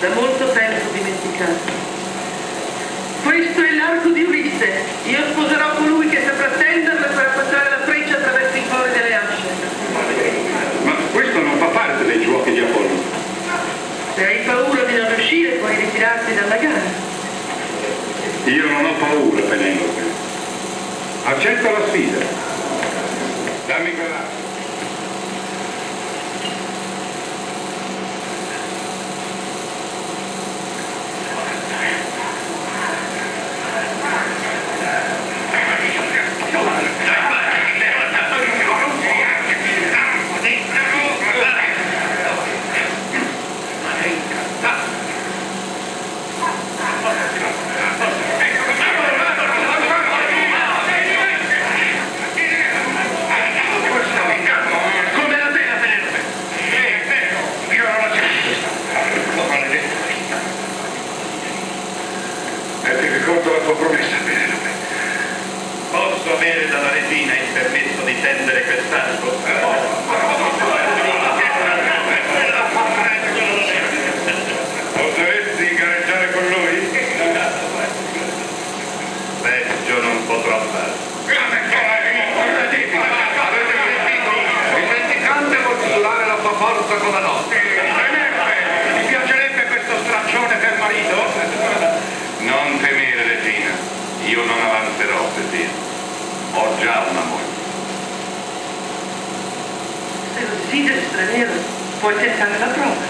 da molto tempo dimenticato. Questo è l'arco di Ulisse, io sposerò colui che saprà tenderlo e farà passare la freccia attraverso i cuori delle asce. Ma questo non fa parte dei giochi di Apollo. Se hai paura di non riuscire puoi ritirarti dalla gara. Io non ho paura, Penelope. Accetta la sfida. Dammi coraggio. Forza con la. Penelope, ti piacerebbe questo straccione per marito? Non temere, regina. Io non avanzerò per dire. Ho già una moglie. Se lo desideri straniero, puoi tentare la prova.